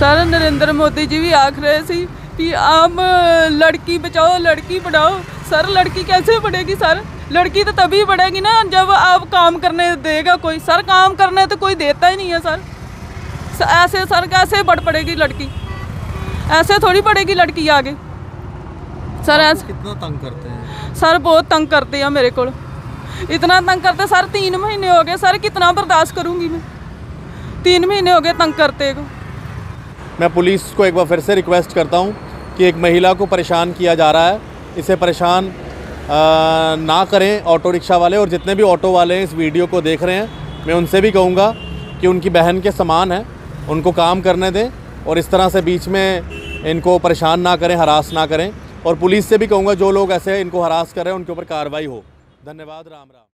Sir Narendra Modi ji ਵੀ ਆਖ ਰਹੇ ਸੀ कि हम लड़की बचाओ लड़की पढ़ाओ सर लड़की कैसे बढ़ेगी सर लड़की तो तभी बढ़ेगी ना जब आप काम करने देगा कोई सर काम करने तो कोई देता ही नहीं है सर स- ऐसे सर कैसे बढ़ पड़ेगी लड़की ऐसे थोड़ी बढ़ेगी लड़की आगे सर ऐसे कितना तंग करते हैं सर बहुत तंग करते हैं मेरे को इतना तंग करते सर तीन महीने हो गए सर कितना बर्दाश्त करूंगी मैं तीन महीने हो गए तंग करते को मैं पुलिस को एक बार फिर से रिक्वेस्ट करता हूँ कि एक महिला को परेशान किया जा रहा है। इसे परेशान ना करें ऑटो रिक्शा वाले और जितने भी ऑटो वाले हैं इस वीडियो को देख रहे हैं, मैं उनसे भी कहूँगा कि उनकी बहन के समान है, उनको काम करने दें और इस तरह से बीच में इनको परेशान ना करें, हरास ना करें। और पुलिस से भी कहूँगा, जो लोग ऐसे इनको हरास कर उनके ऊपर कार्रवाई हो। धन्यवाद, राम राम।